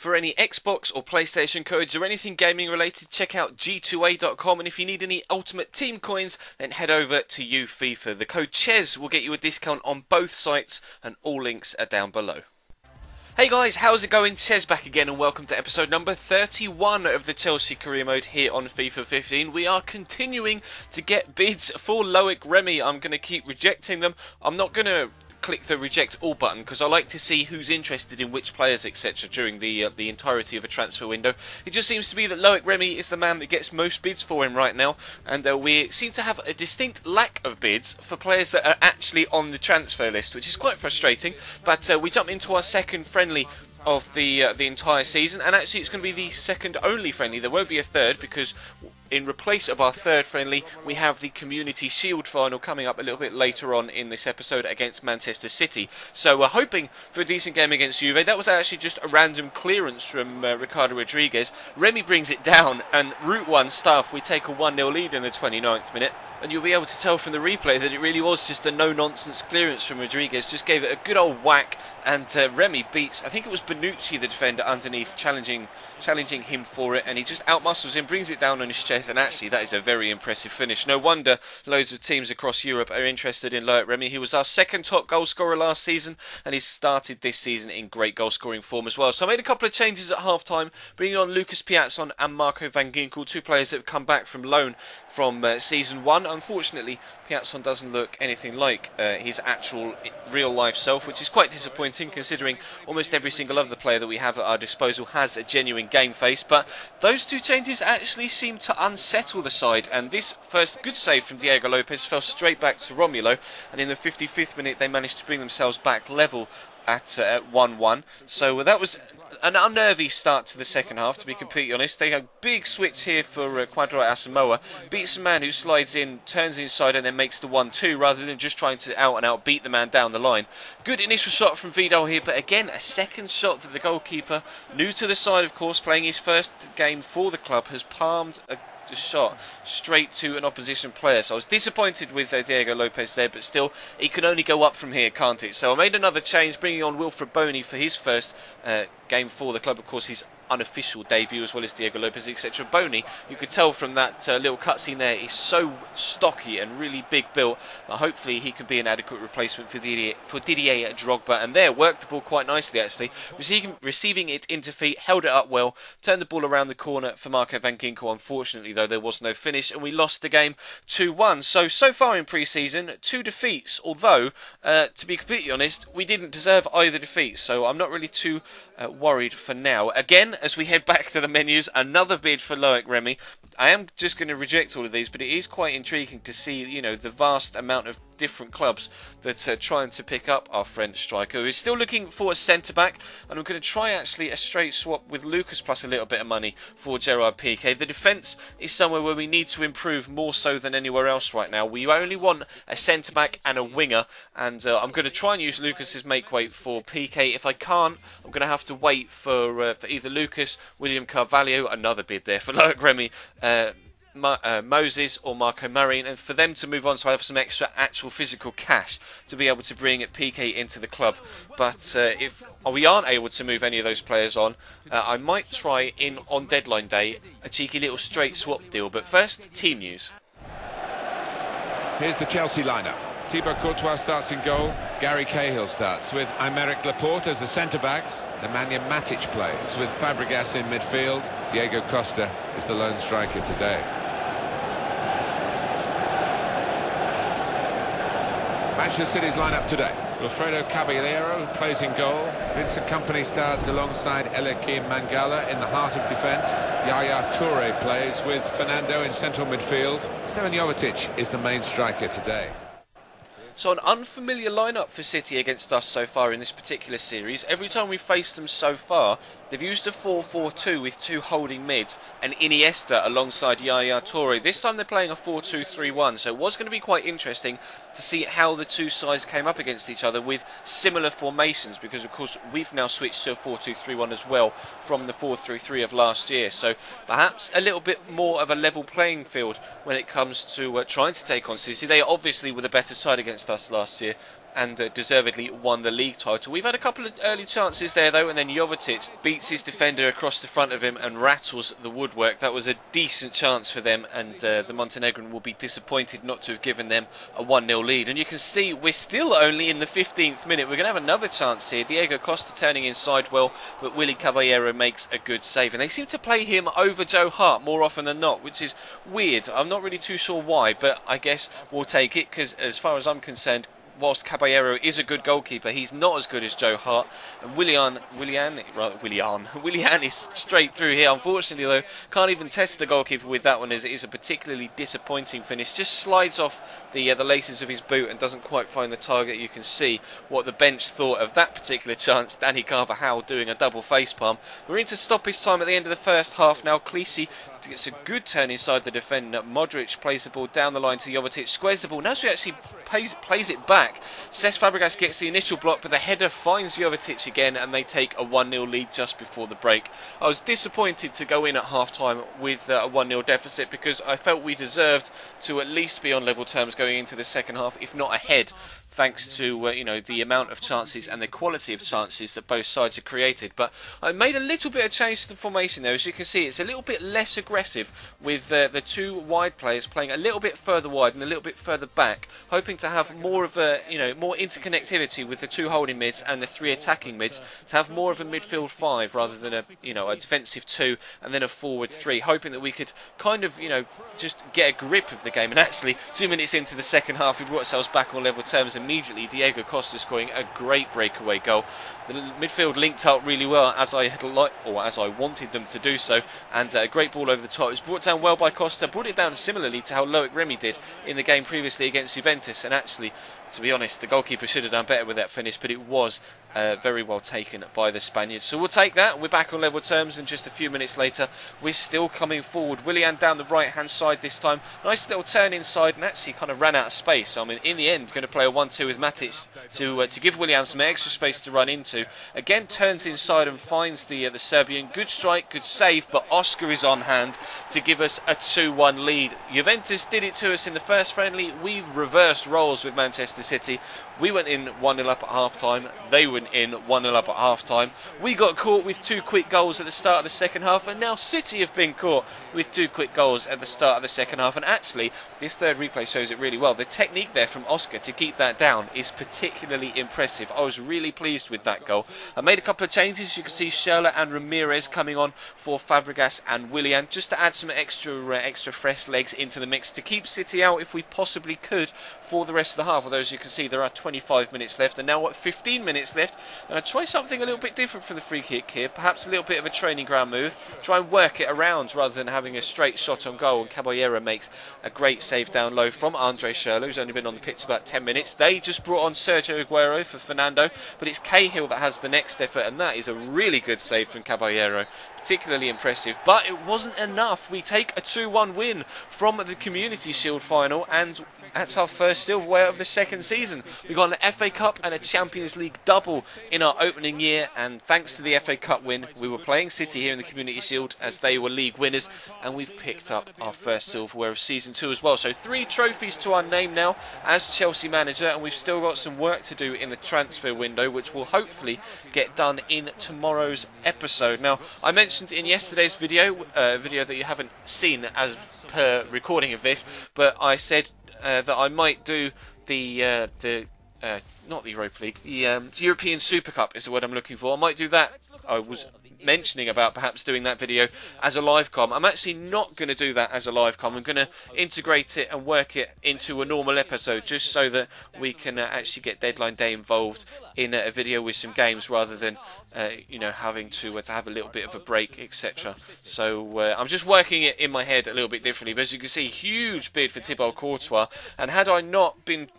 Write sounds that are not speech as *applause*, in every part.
For any Xbox or PlayStation codes or anything gaming related, check out g2a.com. And if you need any Ultimate Team coins, then head over to UFIFA. The code CHES will get you a discount on both sites, and all links are down below. Hey guys, how's it going? Ches back again and welcome to episode number 31 of the Chelsea Career Mode here on FIFA 15. We are continuing to get bids for Loic Remy. I'm going to keep rejecting them. I'm not going to click the reject all button because I like to see who's interested in which players, etc. during the uh, the entirety of a transfer window. It just seems to be that Loic Remy is the man that gets most bids for him right now, and uh, we seem to have a distinct lack of bids for players that are actually on the transfer list, which is quite frustrating. But uh, we jump into our second friendly of the uh, the entire season, and actually it's going to be the second only friendly. There won't be a third because in replace of our third friendly, we have the Community Shield final coming up a little bit later on in this episode against Manchester City. So we're hoping for a decent game against Juve. That was actually just a random clearance from uh, Ricardo Rodriguez. Remy brings it down, and Route 1 stuff, we take a 1 0 lead in the 29th minute and you'll be able to tell from the replay that it really was just a no-nonsense clearance from Rodriguez. Just gave it a good old whack, and uh, Remy beats. I think it was Bonucci, the defender, underneath, challenging challenging him for it, and he just outmuscles him, brings it down on his chest, and actually that is a very impressive finish. No wonder loads of teams across Europe are interested in Loic Remy. He was our second top goal scorer last season, and he started this season in great goal scoring form as well. So I made a couple of changes at half time, bringing on Lucas Piazzon and Marco Van Ginkel, two players that have come back from loan from uh, season one. Unfortunately, Piazzon doesn't look anything like uh, his actual real life self, which is quite disappointing considering almost every single other player that we have at our disposal has a genuine game face. But those two changes actually seemed to unsettle the side, and this first good save from Diego Lopez fell straight back to Romulo, and in the 55th minute they managed to bring themselves back level at 1 uh, 1. So uh, that was an unnervy start to the second half, to be completely honest. They have a big switch here for uh, Asamoah. Beats a man who slides in, turns inside, and then makes the 1 2 rather than just trying to out and out beat the man down the line. Good initial shot from Vidal here, but again, a second shot that the goalkeeper, new to the side, of course, playing his first game for the club, has palmed a shot straight to an opposition player. So I was disappointed with uh, Diego Lopez there, but still, he can only go up from here, can't it? So I made another change, bringing on Wilfred Bony for his first uh, game for the club. Of course, he's unofficial debut as well as Diego Lopez, etc. Bony, you could tell from that uh, little cutscene there, he's so stocky and really big built hopefully he can be an adequate replacement for Didier, for Didier Drogba. And there, worked the ball quite nicely actually, receiving, receiving it into feet, held it up well, turned the ball around the corner for Marco Van Ginkel. Unfortunately, though, there was no finish and we lost the game 2 1. So, so far in pre season, two defeats, although, uh, to be completely honest, we didn't deserve either defeat. So, I'm not really too uh, worried for now. Again, as we head back to the menus, another bid for Loic Remy. I am just going to reject all of these, but it is quite intriguing to see, you know, the vast amount of different clubs that are trying to pick up our French striker. We're still looking for a centre back, and I'm going to try actually a straight swap with Lucas plus a little bit of money for Gerard Piqué. The defence is somewhere where we need to improve more so than anywhere else right now. We only want a centre back and a winger, and uh, I'm going to try and use Lucas's make weight for Piqué. If I can't, I'm going to have to wait for uh, for either Lucas, William Carvalho, another bid there for *laughs* Loic Remy. Uh, uh, Moses or Marco Marin, and for them to move on, so I have some extra actual physical cash to be able to bring Piqué into the club. But uh, if we aren't able to move any of those players on, uh, I might try in on deadline day a cheeky little straight swap deal. But first, team news. Here's the Chelsea lineup. Thibaut Courtois starts in goal. Gary Cahill starts with Aymeric Laporte as the centre-backs. Nemanja Matic plays with Fabregas in midfield. Diego Costa is the lone striker today. Manchester City's lineup today. Wilfredo Caballero plays in goal. Vincent Kompany starts alongside Eliaquim Mangala in the heart of defence. Yaya Toure plays with Fernando in central midfield. Stevan Jovetic is the main striker today. So an unfamiliar lineup for City against us so far in this particular series. Every time we've faced them so far, they've used a 4-4-2 with two holding mids and Iniesta alongside Yaya Toure. This time they're playing a 4-2-3-1, so it was going to be quite interesting to see how the two sides came up against each other with similar formations because of course we've now switched to a 4-2-3-1 as well from the 4-3-3 of last year. So perhaps a little bit more of a level playing field when it comes to uh, trying to take on City. They obviously were the better side against us last year, and uh, deservedly won the league title. We've had a couple of early chances there though, and then Jovetic beats his defender across the front of him and rattles the woodwork. That was a decent chance for them, and uh, the Montenegrin will be disappointed not to have given them a 1 0 lead. And you can see we're still only in the 15th minute. We're going to have another chance here. Diego Costa turning inside well, but Willy Caballero makes a good save. And they seem to play him over Joe Hart more often than not, which is weird. I'm not really too sure why, but I guess we'll take it because, as far as I'm concerned, whilst Caballero is a good goalkeeper, he's not as good as Joe Hart. And Willian, Willian, right, Willian, *laughs* Willian is straight through here. Unfortunately, though, can't even test the goalkeeper with that one, as it is a particularly disappointing finish. Just slides off the uh, the laces of his boot and doesn't quite find the target. You can see what the bench thought of that particular chance. Danny Carver Carvajal doing a double face palm. We're into stoppage time at the end of the first half now. Cleese gets a good turn inside the defender. Modric plays the ball down the line to Jovetic, squares the ball. She actually plays, plays it back. Cesc Fabregas gets the initial block, but the header finds Jovetic again, and they take a 1 0 lead just before the break. I was disappointed to go in at half time with uh, a 1 0 deficit because I felt we deserved to at least be on level terms going into the second half, if not ahead thanks to uh, you know the amount of chances and the quality of chances that both sides have created. But I made a little bit of change to the formation there. As you can see, it's a little bit less aggressive with uh, the two wide players playing a little bit further wide and a little bit further back, hoping to have more of a you know more interconnectivity with the two holding mids and the three attacking mids to have more of a midfield five rather than a you know a defensive two and then a forward three, hoping that we could kind of you know just get a grip of the game. And actually, two minutes into the second half, we brought ourselves back on level terms immediately Diego Costa scoring a great breakaway goal. The midfield linked up really well as I had like, or as I wanted them to do so, and uh, a great ball over the top. It was brought down well by Costa, brought it down similarly to how Loic Remy did in the game previously against Juventus, and actually to be honest, the goalkeeper should have done better with that finish, but it was uh, very well taken by the Spaniards. So we'll take that. We're back on level terms, and just a few minutes later, we're still coming forward. Willian down the right hand side this time. Nice little turn inside, and actually he kind of ran out of space. I mean, in the end, going to play a 1 2 with Matic to, uh, to give Willian some extra space to run into. Again, turns inside and finds the, uh, the Serbian. Good strike, good save, but Oscar is on hand to give us a 2 1 lead. Juventus did it to us in the first friendly. We've reversed roles with Manchester City. We went in 1 0 up at half time. They went in 1 0 up at half time. We got caught with two quick goals at the start of the second half, and now City have been caught with two quick goals at the start of the second half. And actually, this third replay shows it really well. The technique there from Oscar to keep that down is particularly impressive. I was really pleased with that goal. I made a couple of changes. You can see Schürrle and Ramirez coming on for Fabregas and Willian, just to add some extra uh, extra fresh legs into the mix to keep City out if we possibly could for the rest of the half. Although, as you can see, there are 20 25 minutes left, and now what 15 minutes left. And I try something a little bit different from the free kick here, perhaps a little bit of a training ground move. Try and work it around rather than having a straight shot on goal. And Caballero makes a great save down low from Andre Schürrle, who's only been on the pitch about 10 minutes. They just brought on Sergio Aguero for Fernando, but it's Cahill that has the next effort, and that is a really good save from Caballero particularly impressive. But it wasn't enough. We take a 2 1 win from the Community Shield final, and that's our first silverware of the second season. We got an FA Cup and a Champions League double in our opening year, and thanks to the FA Cup win, we were playing City here in the Community Shield as they were league winners, and we've picked up our first silverware of season two as well. So three trophies to our name now as Chelsea manager, and we've still got some work to do in the transfer window, which will hopefully get done in tomorrow's episode. Now, I mentioned in yesterday's video, a uh, video that you haven't seen as per recording of this, but I said uh, that I might do the uh, the uh, not the Europa League, the, um, European Super Cup is the word I'm looking for. I might do that. I was mentioning about perhaps doing that video as a live com. I'm actually not going to do that as a live com. I'm going to integrate it and work it into a normal episode just so that we can uh, actually get Deadline Day involved in a video with some games rather than uh, you know having to uh, to have a little bit of a break etc. So uh, I'm just working it in my head a little bit differently. But as you can see, huge bid for Thibaut Courtois, and had I not been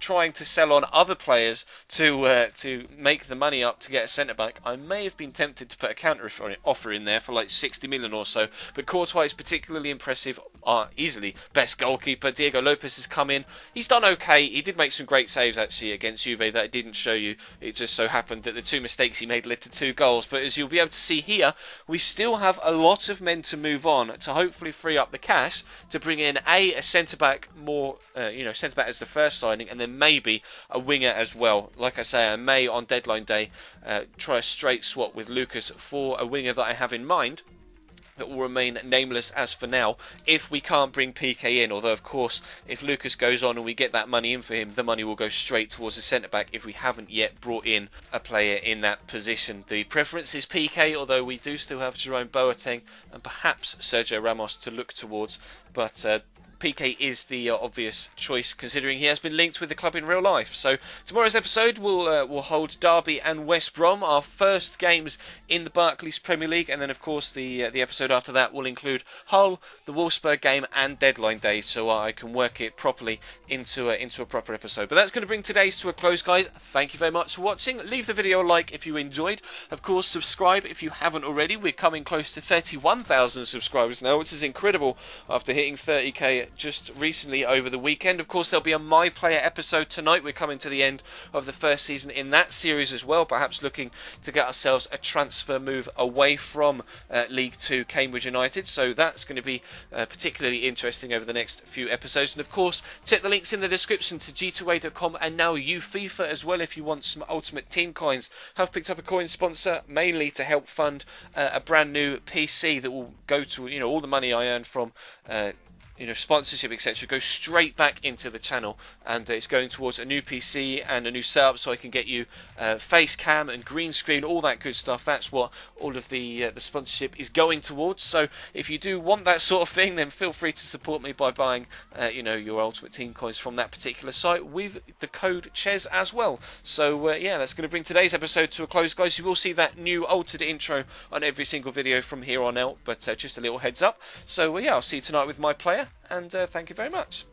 trying to sell on other players to uh, to make the money up to get a centre back, I may have been tempted to put a counter offer in there for like 60 million or so. But Courtois is particularly impressive, uh, easily best goalkeeper. Diego Lopez has come in. He's done okay. He did make some great saves actually against Juve that I didn't show you. It just so happened that the two mistakes he made led to two goals. But as you'll be able to see here, we still have a lot of men to move on to hopefully free up the cash to bring in a, a centre back more, uh, you know, centre back as the first signing, and then maybe a winger as well. Like I say, I may on deadline day uh, try a straight swap with Lucas for a winger that I have in mind that will remain nameless as for now if we can't bring Piqué in. Although, of course, if Lucas goes on and we get that money in for him, the money will go straight towards the centre back if we haven't yet brought in a player in that position. The preference is Piqué, although we do still have Jerome Boateng and perhaps Sergio Ramos to look towards. But uh, Piqué is the uh, obvious choice, considering he has been linked with the club in real life. So tomorrow's episode will uh, will hold Derby and West Brom, our first games in the Barclays Premier League, and then of course the uh, the episode after that will include Hull, the Wolfsburg game, and deadline day, so I can work it properly into a, into a proper episode. But that's going to bring today's to a close, guys. Thank you very much for watching. Leave the video a like if you enjoyed. Of course, subscribe if you haven't already. We're coming close to 31,000 subscribers now, which is incredible after hitting 30k just recently over the weekend. Of course, there'll be a My Player episode tonight. We're coming to the end of the first season in that series as well, perhaps looking to get ourselves a transfer move away from uh, League Two Cambridge United. So that's going to be uh, particularly interesting over the next few episodes. And of course, check the links in the description to G2A.com and now UFIFA as well if you want some Ultimate Team coins. Have picked up a coin sponsor mainly to help fund uh, a brand new PC that will go to you know all the money I earn from uh, you know, sponsorship, etc., goes straight back into the channel, and uh, it's going towards a new PC and a new setup, so I can get you uh, face cam and green screen, all that good stuff. That's what all of the uh, the sponsorship is going towards. So if you do want that sort of thing, then feel free to support me by buying, uh, you know, your Ultimate Team coins from that particular site with the code Ches as well. So uh, yeah, that's going to bring today's episode to a close, guys. You will see that new altered intro on every single video from here on out, but uh, just a little heads up. So yeah, I'll see you tonight with my player and uh, thank you very much.